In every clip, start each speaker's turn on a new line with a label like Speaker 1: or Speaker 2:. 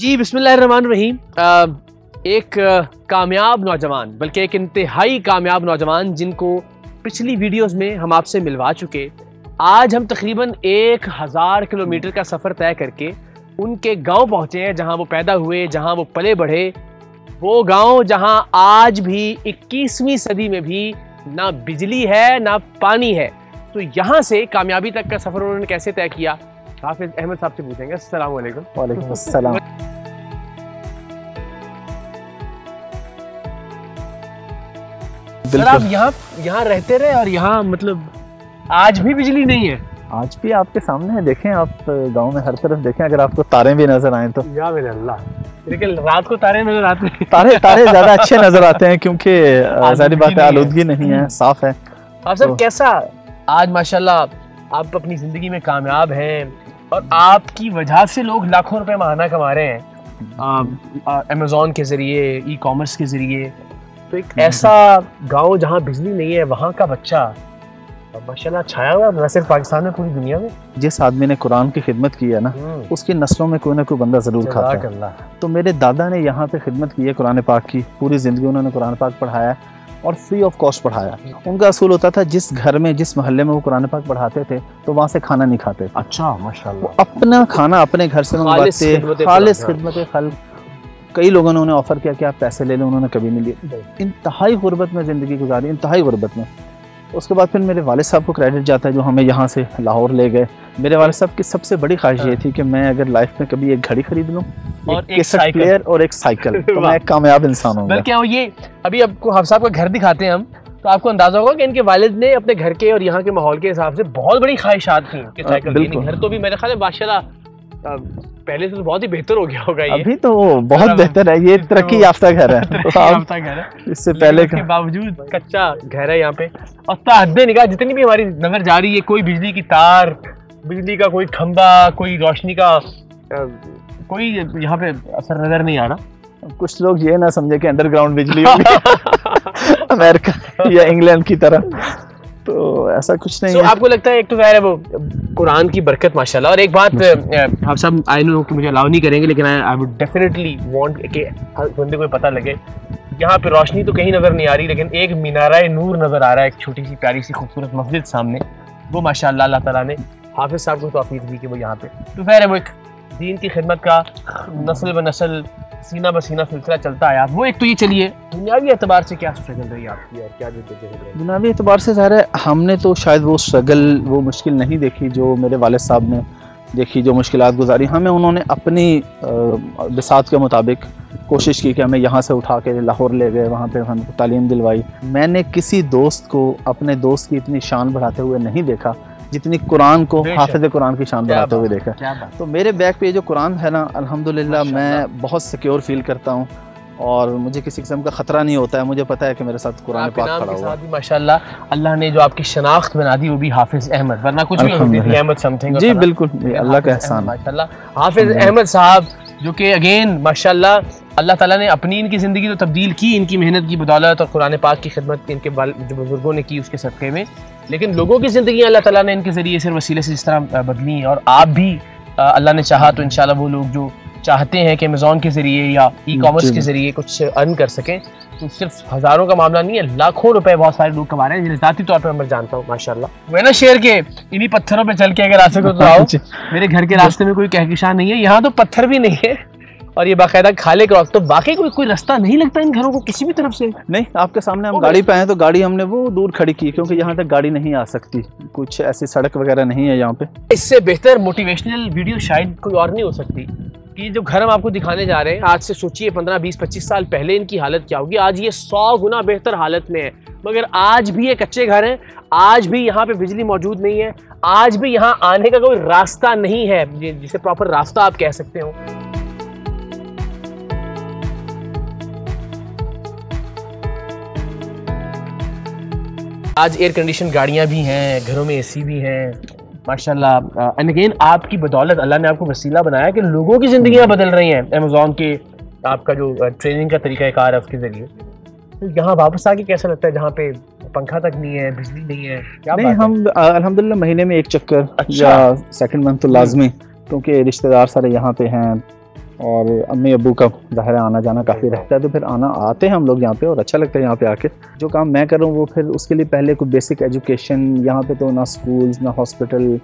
Speaker 1: जी बिस्मिल्लाहिर्रहमानिर्रहीम। अ, एक कामयाब नौजवान बल्कि एक इंतहाई कामयाब नौजवान जिनको पिछली वीडियोस में हम आपसे मिलवा चुके। आज हम तकरीबन एक हज़ार किलोमीटर का सफ़र तय करके उनके गाँव पहुँचे हैं जहाँ वो पैदा हुए जहाँ वो पले बढ़े। वो गाँव जहाँ आज भी 21वीं सदी में भी ना बिजली है ना पानी है। तो यहाँ से कामयाबी तक का सफ़र उन्होंने कैसे तय किया? हाफिज अहमद साहब से पूछेंगे। अस्सलाम वालेकुम
Speaker 2: वालेकुम अस्सलाम।
Speaker 1: सर आप यहाँ यहाँ रहते रहे और यहाँ मतलब आज भी बिजली नहीं है।
Speaker 2: आज भी आपके सामने है देखें आप गाँव में हर तरफ़ देखें अगर आपको तारे भी नज़र आए तो।
Speaker 1: या मेरे अल्लाह। लेकिन रात को तारे नज़र आते हैं।
Speaker 2: तारे तारे ज़्यादा अच्छे नज़र आते हैं क्योंकि ज़ाहिर बात है
Speaker 1: आलूदगी नहीं है।
Speaker 2: आलूदगी नहीं है साफ़ है।
Speaker 1: आप सर
Speaker 2: तो-
Speaker 1: कैसा आज माशाल्लाह आप अपनी ज़िंदगी में कामयाब हैं और आपकी वजह से लोग लाखों रुपए महाना कमा रहे हैं अमेजोन के ज़रिए ई कॉमर्स के ज़रिए। तो एक ऐसा गाँव जहाँ बिजली नहीं है वहाँ का बच्चा माशाल्लाह छाया हुआ न सिर्फ़ पाकिस्तान में पूरी दुनिया में।
Speaker 2: जिस आदमी ने कुरान की खिदमत की है ना उसकी नस्लों में कोई ना कोई बंदा ज़रूर खाता है। तो मेरे दादा ने यहाँ पे खिदमत की है कुरान पाक की पूरी ज़िंदगी उन्होंने कुरान पाक पढ़ाया और फ्री ऑफ़ कॉस्ट पढ़ाया उनका असूल होता था जिस घर में जिस मोहल्ले में वो कुरान पाक पढ़ाते थे तो वहाँ से खाना नहीं खाते थे।
Speaker 1: अच्छा माशाल्लाह।
Speaker 2: अपना खाना अपने घर से मंगवाते खालिस खिदमत खल कई लोगों ने उन्हें ऑफ़र किया कि आप पैसे ले लें उन्होंने कभी नहीं लिए। इंतहाई गुर्बत में ज़िंदगी गुजारी इंतहाई गुर्बत में। उसके बाद फिर मेरे वाले साहब को क्रेडिट जाता है जो हमें यहाँ से लाहौर ले गए। मेरे वाले साहब की सबसे बड़ी ख्वाहिश ये थी कि मैं अगर लाइफ में कभी एक घड़ी खरीद लूँ
Speaker 1: और
Speaker 2: एक
Speaker 1: एक साइकिल।
Speaker 2: प्लेयर और एक साइकिल तो मैं एक कामयाब इंसान हूँ
Speaker 1: बल्कि ये अभी आपको हाफ़ साहब का घर दिखाते हैं हम तो आपको अंदाज़ा होगा कि इनके वालिद ने अपने घर के और यहाँ के माहौल के हिसाब से बहुत बड़ी ख्वाहिशात थी कि
Speaker 2: हाँ,
Speaker 1: साइकिल घर तो भी मेरे ख्याल माशाल्लाह अ, पहले से तो बहुत ही बेहतर हो गया होगा ये।
Speaker 2: अभी तो बहुत बेहतर है ये तरक्की याफ्ता घर है। तो
Speaker 1: याफ्ता घर है।
Speaker 2: इससे पहले
Speaker 1: उसके बावजूद कच्चा घर है यहाँ पे। और ताहदे निगाह जितनी भी हमारी नज़र जा रही है कोई बिजली की तार बिजली का कोई खंबा कोई रोशनी का कोई यहाँ पे असर नज़र नहीं आ रहा।
Speaker 2: कुछ लोग ये ना समझे कि अंडरग्राउंड बिजली होगी। अमेरिका या इंग्लैंड की तरह तो ऐसा कुछ नहीं
Speaker 1: So,
Speaker 2: है।
Speaker 1: आपको लगता है एक तो ज़ाहिर है वो कुरान की बरकत माशाल्लाह। और एक बात आप सब आई नो कि मुझे अलाउ नहीं करेंगे लेकिन आई वुड डेफिनेटली वांट कि हर बंदे को पता लगे। यहाँ पे रोशनी तो कहीं नज़र नहीं आ रही लेकिन एक मीनारा नूर नज़र आ रहा है एक छोटी सी प्यारी सी खूबसूरत मस्जिद सामने। वो माशाल्लाह अल्लाह ताला ने हाफिज साहब को तौफीक दी कि वो यहाँ पे। तो खैर है वो एक दीन की खिदमत का नस्ल ब नस्ल सीना ब सीना सिलसिला चलता आया वो एक तो ये चलिए दुनियावी एतबार से क्या स्ट्रगल रही आपकी? और क्या रही
Speaker 2: दुनियावी एतबार से ज़ाहिर है हमने तो शायद वो स्ट्रगल वो मुश्किल नहीं देखी जो मेरे वालिद साहब ने देखी जो मुश्किल गुजारी। हमें उन्होंने अपनी बिसात के मुताबिक कोशिश की कि हमें यहाँ से उठा के लाहौर ले गए वहाँ पर हमको तालीम दिलवाई। मैंने किसी दोस्त को अपने दोस्त की इतनी शान बढ़ाते हुए नहीं देखा। जितनी कुरान को हाफिज कुरान की शान बढ़ाते हुए देखा। तो मेरे बैग पे जो कुरान है ना अल्हम्दुलिल्लाह मैं बहुत सिक्योर फील करता हूँ। और मुझे किसी किस्म का खतरा नहीं होता है। मुझे पता है कि मेरे साथ कुरान पाक खड़ा हुआ
Speaker 1: भी माशाल्लाह अल्लाह ने जो आपकी शनाख्त बना दी वो भी हाफिज अहमद। वरना कुछ भी अहमद समथिंग
Speaker 2: जी बिल्कुल अल्लाह का एहसान
Speaker 1: माशाल्लाह। हाफिज अहमद साहब जो कि अगेन माशाल्लाह अल्लाह ताला ने अपनी इनकी ज़िंदगी तो तब्दील की इनकी मेहनत की बदौलत और कुरान पाक की खिदमत इनके जो बुज़ुर्गों ने की उसके सदक़े में। लेकिन लोगों की ज़िंदगी अल्लाह ताला ने इनके ज़रिए सिर्फ़ वसीले से जिस तरह बदली और आप भी अल्लाह ने चाहा तो इंशाल्लाह वो लोग जो चाहते हैं कि अमेज़ोन के ज़रिए या ई कॉमर्स के ज़रिए कुछ अर्न कर सकें तो सिर्फ़ हज़ारों का मामला नहीं है लाखों रुपए बहुत सारे लोग कमा रहे हैं जिन्हें ज़ाती तौर पर मैं जानता हूँ माशाल्लाह। मैं ना शेयर के इन्हीं पत्थरों पे चल के अगर आ सको तो आओ मेरे घर के रास्ते में कोई कहकशां नहीं है यहाँ तो पत्थर भी नहीं है। और ये बाकायदा खाले क्रॉस तो वाकई कोई कोई रास्ता नहीं लगता इन घरों को किसी भी तरफ़ से।
Speaker 2: नहीं आपके सामने हम गाड़ी पे आए तो गाड़ी हमने वो दूर खड़ी की क्योंकि यहाँ तक गाड़ी नहीं आ सकती। कुछ ऐसी सड़क वगैरह नहीं है यहाँ पे।
Speaker 1: इससे बेहतर मोटिवेशनल वीडियो शायद कोई और नहीं हो सकती। कि जो घर हम आपको दिखाने जा रहे हैं आज से सोचिए पंद्रह बीस पच्चीस साल पहले इनकी हालत क्या होगी। आज ये सौ गुना बेहतर हालत में है। मगर आज भी ये कच्चे घर हैं आज भी यहाँ पे बिजली मौजूद नहीं है आज भी यहाँ आने का कोई रास्ता नहीं है जिसे प्रॉपर रास्ता आप कह सकते हो। आज एयर कंडीशन गाड़ियाँ भी हैं घरों में एसी भी हैं। माशाल्लाह एंड अगेन आपकी बदौलत अल्लाह ने आपको वसीला बनाया कि लोगों की ज़िंदगियाँ बदल रही हैं। अमेजोन के आपका जो ट्रेनिंग का तरीका कार है उसके ज़रिए। तो यहाँ वापस आके कैसा लगता है जहाँ पे पंखा तक नहीं है बिजली नहीं है? क्या
Speaker 2: नहीं हम अ, अल्हम्दुलिल्लाह महीने में एक चक्कर
Speaker 1: अच्छा।
Speaker 2: या सेकंड मंथ तो लाजमी क्योंकि रिश्तेदार सारे यहाँ पे हैं। और अम्मी अबू का ज़ाहिर आना जाना काफ़ी रहता है तो फिर आना आते हैं हम लोग यहाँ पे और अच्छा लगता है यहाँ पे आके। जो काम मैं कर रहा हूँ वो फिर उसके लिए पहले कोई बेसिक एजुकेशन यहाँ पे तो ना स्कूल्स ना हॉस्पिटल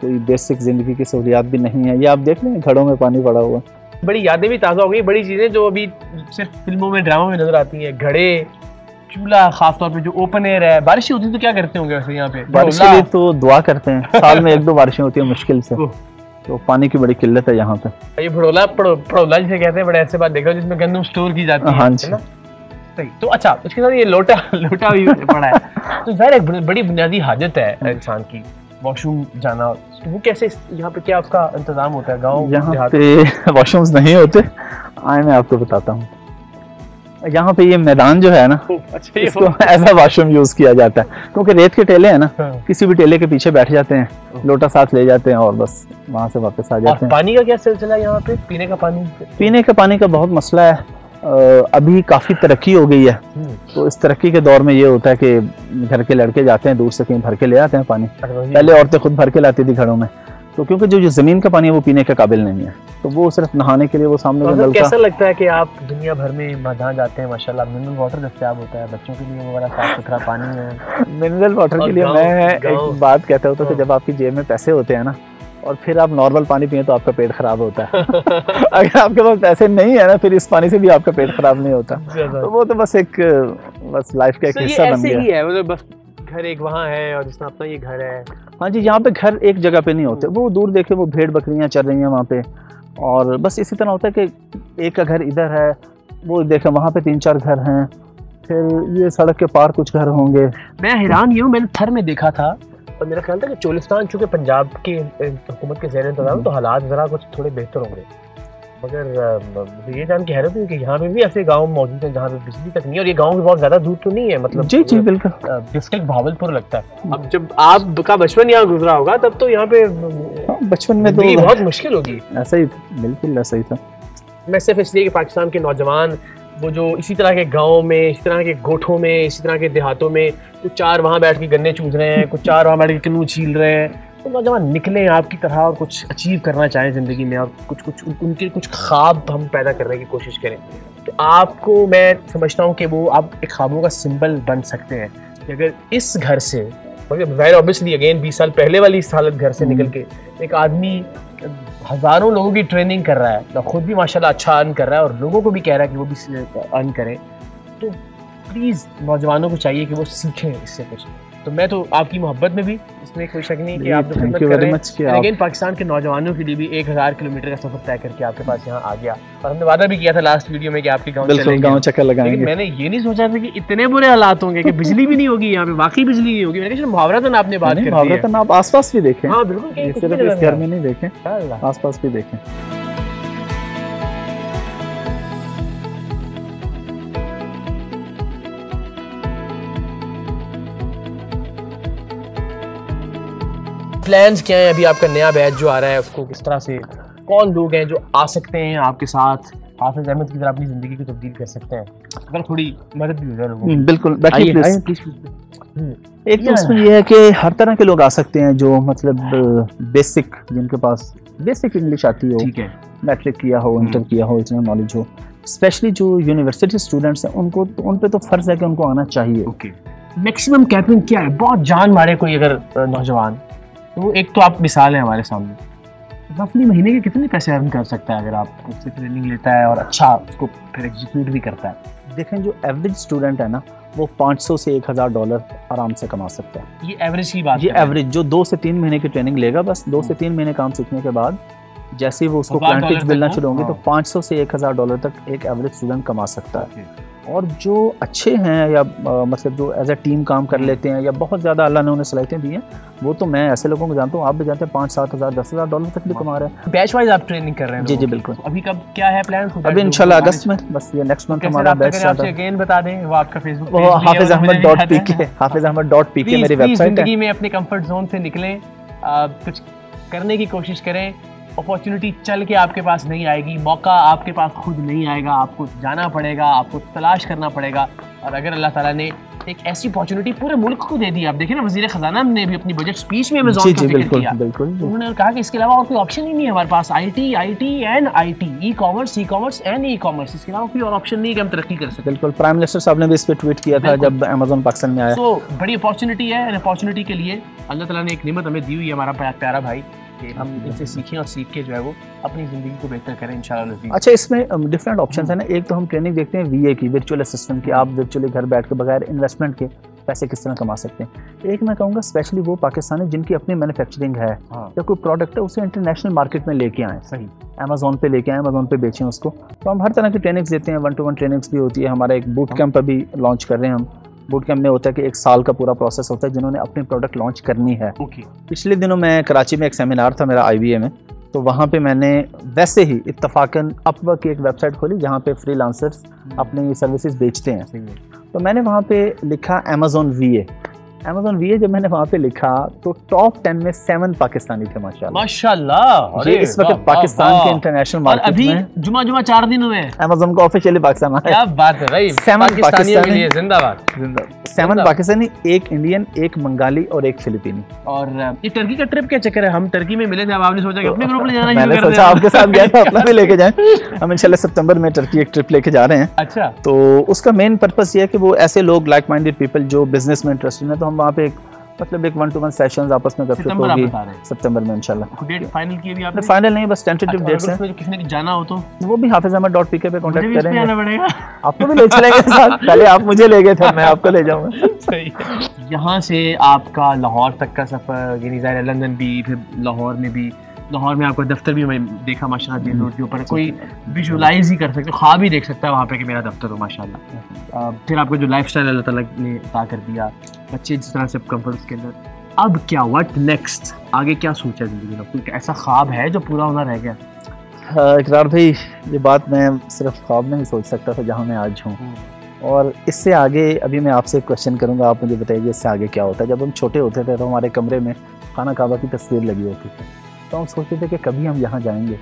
Speaker 2: कोई बेसिक ज़िंदगी की सहूलियात भी नहीं है। ये आप देख लें घड़ों में पानी पड़ा हुआ।
Speaker 1: बड़ी यादें भी ताज़ा हो गई बड़ी चीज़ें जो अभी सिर्फ़ फ़िल्मों में ड्रामों में नज़र आती हैं। घड़े चूल्हा खास तौर पे जो ओपन एयर है। बारिश होती है तो क्या करते होंगे वैसे यहाँ पे?
Speaker 2: बारिश के लिए तो दुआ करते हैं साल में एक दो बारिशें होती है मुश्किल से। तो पानी की बड़ी किल्लत है यहाँ पे।
Speaker 1: ये भड़ोला भड़ोला जिसे कहते हैं बड़े ऐसे बात देखा जिसमें गंदम स्टोर की जाती है
Speaker 2: हाँ जी।
Speaker 1: सही। तो अच्छा उसके साथ ये लोटा लोटा भी पड़ा है। तो ज़ाहिर एक बड़ी बुनियादी हाजत है इंसान की वॉशरूम जाना। तो वो कैसे यहाँ पे क्या आपका इंतज़ाम होता है? गाँव
Speaker 2: यहाँ पे वॉशरूम्स नहीं होते। आए मैं आपको बताता हूँ। यहाँ पे ये मैदान जो है ना अच्छा इसको ऐसा वॉशरूम यूज़ किया जाता है। क्योंकि रेत के टेले हैं ना हाँ। किसी भी टेले के पीछे बैठ जाते हैं लोटा साथ ले जाते हैं और बस वहाँ से वापस आ जाते हैं।
Speaker 1: पानी का क्या सिलसिला यहाँ पे? पीने का पानी?
Speaker 2: पीने का पानी का बहुत मसला है। अभी काफ़ी तरक्की हो गई है। हम्म। तो इस तरक्की के दौर में ये होता है कि घर के लड़के जाते हैं दूर से कहीं भर के ले आते हैं पानी। पहले औरतें खुद भर के लाती थी घरों में। तो क्योंकि जो जो ज़मीन का पानी है वो पीने के काबिल नहीं है तो वो सिर्फ़ नहाने के लिए वो सामने
Speaker 1: मतलब कैसा लगता है कि आप दुनिया भर में जहाँ जाते हैं माशाल्लाह मिनरल वाटर दस्तियाब होता है बच्चों के लिए वो बड़ा साफ़ सुथरा पानी है?
Speaker 2: मिनरल वाटर के लिए मैं एक बात कहता हूँ तो जब आपकी जेब में पैसे होते हैं ना और फिर आप नॉर्मल पानी पिए तो आपका पेट खराब होता है। अगर आपके पास पैसे नहीं है ना फिर इस पानी से भी आपका पेट खराब नहीं होता। तो वो तो बस एक बस लाइफ का एक हिस्सा बन गया।
Speaker 1: है मतलब बस घर एक वहाँ है और जिसमें अपना ये घर है।
Speaker 2: हाँ जी यहाँ पे घर एक जगह पे नहीं होते। वो दूर देखे वो भेड़ बकरियाँ चल रही हैं वहाँ पे। और बस इसी तरह होता है कि एक का घर इधर है वो देखे वहाँ पे तीन चार घर हैं। फिर ये सड़क के पार कुछ घर होंगे।
Speaker 1: मैं हैरान ही हूँ मैंने थर में देखा था। और मेरा ख्याल था कि चोलिस्तान चूँकि पंजाब की हुकूमत के जहर इंतज़ाम तो हालात ज़रा कुछ थोड़े बेहतर होंगे। मगर ये जान के हैरत हुई कि यहाँ पे भी ऐसे गाँव मौजूद हैं जहाँ पे बिजली तक नहीं और ये गाँव भी बहुत ज़्यादा दूर तो नहीं है मतलब
Speaker 2: जी जी बिल्कुल।
Speaker 1: डिस्ट्रिक्ट भावलपुर लगता है। अब जब आपका बचपन यहाँ गुजरा होगा तब तो यहाँ पे
Speaker 2: हाँ, बचपन में तो
Speaker 1: बहुत मुश्किल होगी।
Speaker 2: ऐसा ही बिल्कुल ऐसा ही था।
Speaker 1: मैं सिर्फ़ इसलिए कि पाकिस्तान के नौजवान वो जो इसी तरह के गाँव में इसी तरह के गोठों में इसी तरह के देहातों में कुछ चार वहाँ बैठ के गन्ने चूज़ रहे हैं कुछ चार वहाँ बैठ के कनू छील रहे हैं तो नौजवान निकले आपकी तरह और कुछ अचीव करना चाहें ज़िंदगी में और कुछ कुछ उनके कुछ ख्वाब हम पैदा करने की कोशिश करें। तो आपको मैं समझता हूँ कि वो आप एक ख्वाबों का सिंबल बन सकते हैं कि अगर इस घर से वेर ऑब्वियसली अगेन बीस साल पहले वाली इस हालत घर से निकल के एक आदमी हज़ारों लोगों की ट्रेनिंग कर रहा है तो खुद भी माशाल्लाह अच्छा अर्न कर रहा है और लोगों को भी कह रहा है कि वो भी अर्न करें। तो प्लीज़ नौजवानों को चाहिए कि वो सीखें इससे कुछ। तो मैं तो आपकी मोहब्बत में भी इसमें कोई शक नहीं कि आप खिदमत कर रहे हैं। लेकिन पाकिस्तान के नौजवानों के लिए भी एक हज़ार किलोमीटर का सफ़र तय करके आपके पास यहाँ आ गया। और हमने वादा भी किया था लास्ट वीडियो में कि आपके गाँव
Speaker 2: गाँव चक्कर लगाएँगे। लेकिन
Speaker 1: मैंने ये नहीं सोचा था कि इतने बुरे हालात होंगे कि बिजली भी नहीं होगी यहाँ पे वाकई बिजली नहीं होगी। मैंने मुहावरा तो आपने बात
Speaker 2: कर मुहावरा तो आप आस पास भी देखें। हाँ बिल्कुल सिर्फ़ इस घर में नहीं देखें आस पास भी देखें।
Speaker 1: प्लान्स क्या है अभी आपका नया बैच जो आ रहा है उसको किस तरह से कौन लोग हैं जो आ सकते हैं आपके साथ? हाफिज अहमद की तरह अपनी ज़िंदगी को तब्दील कर सकते हैं। अगर थोड़ी मदद भी हो जाए लोगों
Speaker 2: हम्म, बिल्कुल हम्म, एक तो उसमें ये है कि हर तरह के लोग आ सकते हैं जो मतलब बेसिक जिनके पास बेसिक इंग्लिश आती हो मैट्रिक किया हो इंटर हम्म। किया हो इतना नॉलेज हो। स्पेशली जो यूनिवर्सिटी स्टूडेंट्स हैं उनको तो उन पे तो फ़र्ज़ है कि उनको आना चाहिए।
Speaker 1: ओके मैक्सिमम कैपिंग क्या है? बहुत जान मारे कोई अगर नौजवान। तो एक तो आप मिसाल है हमारे सामने। रफली महीने के कितने पैसे अर्न कर सकता है अगर आप उससे ट्रेनिंग लेता है और अच्छा उसको फिर एग्जीक्यूट भी करता है?
Speaker 2: देखें जो एवरेज स्टूडेंट है ना वो 500 से 1000 डॉलर आराम से कमा सकता है।
Speaker 1: ये एवरेज की बात
Speaker 2: ये एवरेज जो दो से तीन महीने की ट्रेनिंग लेगा बस दो से। तीन महीने काम सीखने के बाद जैसे ही वो उसको क्लाइंटेज मिलना शुरू होंगे तो 500 हाँ। से 1000 डॉलर तक एक एवरेज स्टूडेंट कमा सकता है। और जो अच्छे हैं या आ, मतलब जो एज ए टीम काम कर लेते हैं या बहुत ज़्यादा अल्लाह ने उन्हें सलाहितें दी हैं वो तो मैं ऐसे लोगों को जानता हूँ आप भी जानते हैं पाँच सात हज़ार दस हज़ार डॉलर तक भी कमा रहे हैं।
Speaker 1: बैच वाइज आप ट्रेनिंग कर रहे हैं
Speaker 2: जी जी बिल्कुल।
Speaker 1: अभी कब क्या है प्लान
Speaker 2: अभी इंशाल्लाह अगस्त में बस ये नेक्स्ट मंथ हमारा बैच
Speaker 1: स्टार्ट है अगेन बता दें वो आपका फेसबुक
Speaker 2: वो हाफिज Ahmed dot P K Hafiz Ahmed dot P के मेरी वेबसाइट है।
Speaker 1: में अपने कंफर्ट जोन से निकलें कुछ करने की कोशिश करें अपॉर्चुनिटी चल के आपके पास नहीं आएगी मौका आपके पास खुद नहीं आएगा आपको जाना पड़ेगा आपको तलाश करना पड़ेगा। और अगर अल्लाह ताला ने एक ऐसी अपॉर्चुनिटी पूरे मुल्क को दे दी आप देखें ना वज़ीर खजाना ने भी अपनी बजट स्पीच में अमेजोन
Speaker 2: जी
Speaker 1: का ज़िक्र
Speaker 2: बिल्कुल
Speaker 1: किया।
Speaker 2: बिल्कुल।
Speaker 1: उन्होंने कहा कि इसके अलावा और कोई ऑप्शन ही नहीं है हमारे पास। IT IT and IT e commerce e commerce and e commerce इसके अलावा कोई और ऑप्शन नहीं है कि हम तरक्की कर सकते
Speaker 2: बिल्कुल प्राइम मिनिस्टर साहब ने भी इस पर ट्वीट किया था जब अमेजोन पाकिस्तान में आया।
Speaker 1: सो बड़ी अपॉर्चुनिटी है अपॉर्चुनिटी के लिए अल्लाह ताला ने एक निमत हमें दी हुई है हमारा प्यारा भाई। कि हम इनसे सीखें और सीख के जो है वो अपनी ज़िंदगी को बेहतर करें इंशाल्लाह
Speaker 2: अच्छा इसमें डिफरेंट ऑप्शंस है ना। एक तो हम ट्रेनिंग देखते हैं वीए की वर्चुअल असिस्टेंट की। आप वर्चुअली घर बैठ के बगैर इन्वेस्टमेंट के पैसे किस तरह कमा सकते हैं। एक मैं कहूँगा स्पेशली वो पाकिस्तानी जिनकी अपनी मैन्युफैक्चरिंग है
Speaker 1: हाँ।
Speaker 2: या कोई प्रोडक्ट है उसे इंटरनेशनल मार्केट में लेके आएँ।
Speaker 1: सही।
Speaker 2: अमेजोन पे लेके आए अमेजोन पे बेचें उसको। तो हम हर तरह की ट्रेनिंग्स देते हैं वन टू वन ट्रेनिंग्स भी होती है। हमारा एक बूट कैंप अभी लॉन्च कर रहे हैं हम। बूट कैंप में होता है कि एक साल का पूरा प्रोसेस होता है जिन्होंने अपनी प्रोडक्ट लॉन्च करनी है।
Speaker 1: ओके
Speaker 2: पिछले दिनों मैं कराची में एक सेमिनार था मेरा आई में तो वहाँ पे मैंने वैसे ही इतफाक़न अपवर्क की एक वेबसाइट खोली जहाँ पे फ्री लांसर्स अपनी सर्विसेज़ बेचते हैं। तो मैंने वहाँ पे लिखा अमेजोन वी अमेजोन वी जब मैंने वहाँ पे लिखा तो टॉप टेन में सेवन पाकिस्तानी थे माशाल्लाह।
Speaker 1: माशाल्लाह
Speaker 2: ये इस वक्त पाकिस्तान के इंटरनेशनल मार्केट
Speaker 1: अभी
Speaker 2: में
Speaker 1: जुमा जुमा चार दिन हुए
Speaker 2: अमेजोन का ऑफिशियली पाकिस्तान
Speaker 1: क्या बात है भाई के
Speaker 2: पाकिस्तानी-
Speaker 1: जिंदाबाद।
Speaker 2: सेवन पाकिस्तानी एक इंडियन एक बंगाली और एक फिलिपीनी
Speaker 1: और ये टर्की का ट्रिप क्या चक्कर है? हम टर्की में मिले थे आपने सोचा कि अपने ग्रुप ले जाना
Speaker 2: मैंने सोचा आपके साथ गया था अपना भी लेके जाएँ। हम इंशाल्लाह सितंबर में टर्की एक ट्रिप लेके जा रहे हैं।
Speaker 1: अच्छा।
Speaker 2: तो उसका मेन पर्पस ये है कि वो ऐसे लोग लाइक माइंडेड पीपल जो बिज़नेस में इंटरेस्टेड है तो हम वहाँ पे एक मतलब एक वन टू वन सेशंस आपस में गपशप होगी।
Speaker 1: हैं।
Speaker 2: सितंबर में इंशाल्लाह।
Speaker 1: डेट फाइनल की अभी आपने
Speaker 2: फाइनल नहीं बस टेंटेटिव
Speaker 1: अच्छा,
Speaker 2: डेट्स हैं।
Speaker 1: किसी ने जाना हो तो?
Speaker 2: वो भी हाफिज अहमद डॉट पी के पे
Speaker 1: भी पे
Speaker 2: करेंगे।
Speaker 1: आना पड़ेगा।
Speaker 2: आपको भी ले चलेंगे साथ। पहले आप मुझे ले गए थे मैं आपको ले जाऊँगा।
Speaker 1: सही यहाँ से आपका लाहौर तक का सफ़र यानी ज़ाहिर है लंदन भी फिर लाहौर में भी। लाहौर में आपका दफ्तर भी मैं देखा माशाल्लाह जेल रोड के ऊपर कोई विजुलाइज ही कर सकते हो ख्वाब ही देख सकता है वहाँ पे कि मेरा दफ्तर हो माशाल्लाह। फिर आपको जो लाइफ स्टाइल अल्लाह ताला ने अता कर दिया बच्चे जिस तरह से कंफर्ट उसके अंदर। अब क्या व्हाट नेक्स्ट आगे क्या सोचा ज़िंदगी में? कोई ऐसा ख्वाब है जो पूरा होना रह गया?
Speaker 2: हाँ, इकरार भाई ये बात मैं सिर्फ़ ख्वाब में ही सोच सकता था जहाँ मैं आज हूँ। और इससे आगे अभी मैं आपसे एक क्वेश्चन करूँगा आप मुझे बताइए इससे आगे क्या होता है। जब हम छोटे होते थे तो हमारे कमरे में खाना काबा की तस्वीर लगी होती थी। तो हम सोचते थे कि कभी हम यहाँ जाएँगे।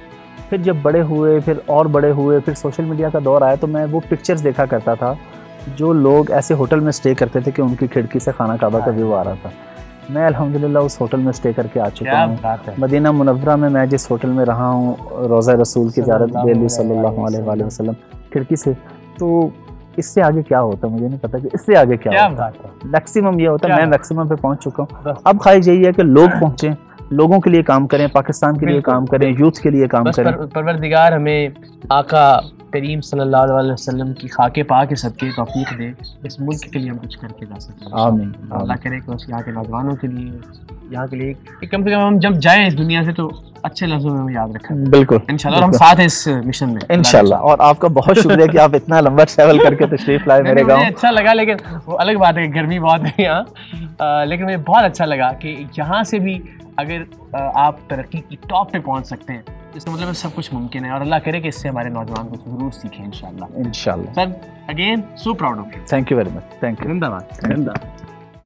Speaker 2: फिर जब बड़े हुए फिर और बड़े हुए फिर सोशल मीडिया का दौर आया तो मैं वो पिक्चर्स देखा करता था। जो लोग ऐसे होटल में स्टे करते थे कि उनकी खिड़की से खाना काबा का व्यू आ रहा था। मैं अल्हम्दुलिल्लाह उस होटल में स्टे करके आ चुका हूँ। मदीना मुनवरा में मैं जिस होटल में रहा हूँ रोज़ा रसूल की ज़्यारत
Speaker 1: सल्लल्लाहु
Speaker 2: बेली सल्लल्लाहु अलैहि
Speaker 1: वसल्लम।
Speaker 2: खिड़की से। तो इससे आगे क्या होता मुझे नहीं पता कि इससे आगे क्या,
Speaker 1: क्या
Speaker 2: होता
Speaker 1: है।
Speaker 2: मैक्सिमम ये होता मैं? मैक्सिमम पे पहुँच चुका हूँ। अब ख्वाहिश यही है कि लोग पहुँचे लोगों के लिए काम करें पाकिस्तान के लिए काम करें यूथ के लिए काम करें।
Speaker 1: परवरदिगार हमें आका करीम सल्लल्लाहु अलैहि वसल्लम की खाके पा के सबके तौफीक दे इस मुल्क के लिए हम कुछ करके जा सकें
Speaker 2: आमीन
Speaker 1: अल्लाह करे कि उस यहाँ के नौजवानों के लिए यहाँ के लिए एक- कम से कम हम जब जाएँ इस दुनिया से तो अच्छे लफ्जों में हमें याद रखें।
Speaker 2: बिल्कुल।
Speaker 1: इंशाल्लाह हम साथ हैं इस मिशन में।
Speaker 2: इंशाल्लाह। और आपका बहुत शुक्रिया कि आप इतना लंबा ट्रैवल करके तशरीफ़ लाए मेरे गाँव।
Speaker 1: अच्छा लगा लेकिन वो अलग बात है गर्मी बहुत है यहाँ। लेकिन मुझे बहुत अच्छा लगा कि यहाँ से भी अगर आप तरक्की की टॉप पे पहुँच सकते हैं इसका मतलब सब कुछ मुमकिन है और अल्लाह करे कि इससे हमारे नौजवान को ज़रूर सीखें इंशाल्लाह।
Speaker 2: इंशाल्लाह।
Speaker 1: Sir again so proud of you
Speaker 2: thank you very much thank you
Speaker 1: जिंदाबाद जिंदाबाद